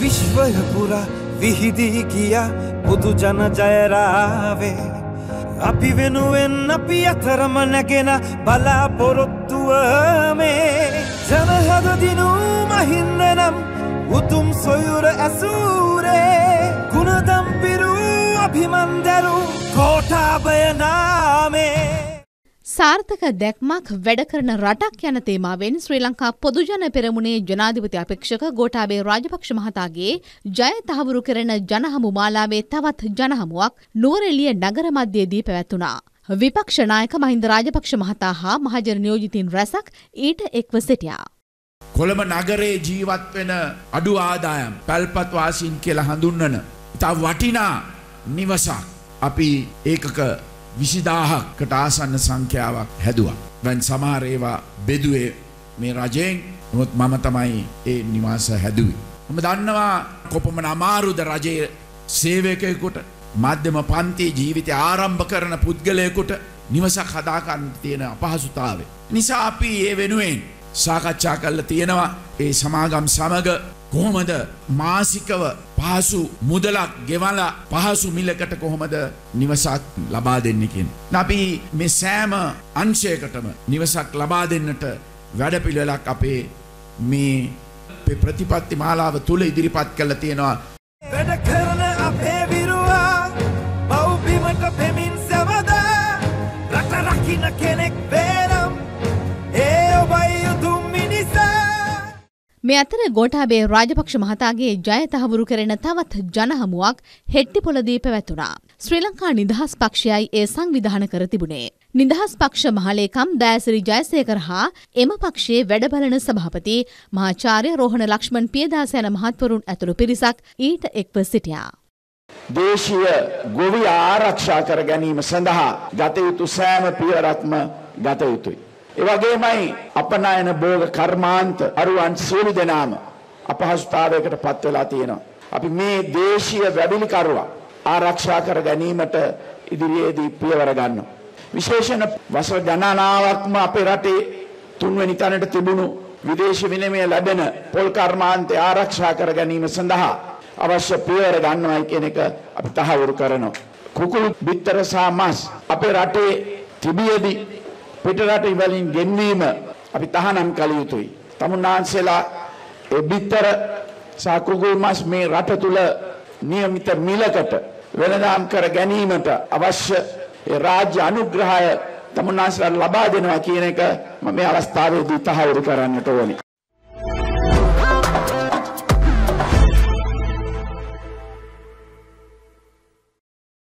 විශ්වය පුරා විහිදී කියා බුදු ජන ජයරාවේ. අපි වෙනුවෙන් අපි අතරම නැගෙන බලාපොරොත්තුව මේ. ජනහදදිනූ මහින්ද නම් උතුම් සොයුර ඇසූරේ. ගුණදම්පිරූ අභිමන්දරු කෝටාබය නාමේ සාර්ථක දැක්මක් වැඩ කරන රටක් යන තේමාවෙන් ශ්‍රී ලංකා පොදුජන පෙරමුණේ ජනාධිපති අපේක්ෂක ගෝඨාභය රාජපක්ෂ මහතාගේ ජය තහවුරු කරන ජනහමු මාලාවේ තවත් ජනහමුවක් නුවරඑළිය නගර මධ්‍යයේදී පැවැත්වුණා. විපක්ෂ නායක මහින්ද රාජපක්ෂ මහතා හා මහජන නියෝජිතින් රැසක් ඊට එක්ව සිටියා. කොළඹ නගරේ ජීවත් වෙන අඩු ආදායම් පැල්පත් වාසීන් කියලා හඳුන්වන ඉතා වටිනා නිවසක් අපි ඒකක විසිදාහක්කට ආසන්න සංඛ්‍යාවක් හැදවා. වැන් සමහරේවා බෙදුවේ මේ රජයෙන් නොත් මම තමයි ඒ නිවාස හැදුවි. මම දන්නවා කොපමන අමාරුද රජය සේවකයකුට මධ්‍යම පන්තිේ ජීවිතය ආරම්භ කරන පුද්ගලයකුට නිවසක් හදාකන්න තියෙන අපහසුතාවේ. නිසා අපි ඒ වෙනුවෙන් සාකච්ඡා කල්ල තියෙනවා ඒ සමාගම් සමග කොහොමද මාසිකව පහසු මුදලක් ගෙවල පහසු මිලකට කොහොමද නිවසක් ලබා දෙන්නකින්. අපි මේ සෑම අංශයකටම නිවසක් ලබා දෙන්නට වැඩපිළිවෙලක් අපේ මේ ප්‍රතිපත්ති මාලාව තුළ ඉදිරිපත් කළ තියෙනවා. වැඩ කරන අපේ විරුවා බෞබිමට පෙමින් සැවදා රට රකින කෙනෙක් බේනම් මේ අතර ගෝඨාභය රාජපක්ෂ මහතාගේ ජය තහවුරු කරන තවත් ජනහමුවක් හෙට්ටිපොළදී පැවැත්වුණා. ශ්‍රී ලංකා නිදහස් පක්ෂයයි ඒ සංවිධාන කර තිබුණේ. නිදහස් පක්ෂ මහලේකම් දෑසිරි ජයසේකර හා එම පක්ෂයේ වැඩබලන සභාපති මහාචාර්ය රෝහණ ලක්ෂ්මන් පියදාස යන මහත්වරුන් ඇතුළු පිරිසක් ඊට එක්ව සිටියා. දේශීය ගොවි ආරක්ෂා කර ගැනීම සඳහා ගත යුතු සෑම පියවරක්ම ගත යුතුයි. ඒවගේමයි අපනයන බෝග කර්මාන්ත අරුවන් සියලු දෙනාම අපහසුතාවයකට පත් වෙලා තියෙනවා. අපි මේ දේශීය වැඩිලිකරුවා ආරක්ෂා කර ගැනීමට ඉදිරියේදී පියවර ගන්නවා. විශේෂණ වසර ගණනාවක්ම අපේ රටේ තුන්වැනි තැනට තිබුණු විදේශ විනිමය ලැබෙන පොල් කර්මාන්තය ආරක්ෂා කර ගැනීම සඳහා අවශ්‍ය පියවර ගන්නවයි කියන එක අපි තහවුරු කරනවා. කුකුළු බිත්තර සහ මස් අපේ රටේ තිබියදී පිටරට වලින් ගෙන්වීම අපි තහනම් කළ යුතුයි. තමුන්නාන්සේලා ඒ බිත්තර සහ කුකුල් මස් මේ රට තුල නියමිත මිලකට වෙළඳාම් කර ගැනීමට අවශ්‍ය ඒ රාජ්‍ය අනුග්‍රහය තමුන්නාන්සේලාට ලබා දෙනවා කියන එක මම මේ අවස්ථාවේදී තහවුරු කරන්නට ඕනේ.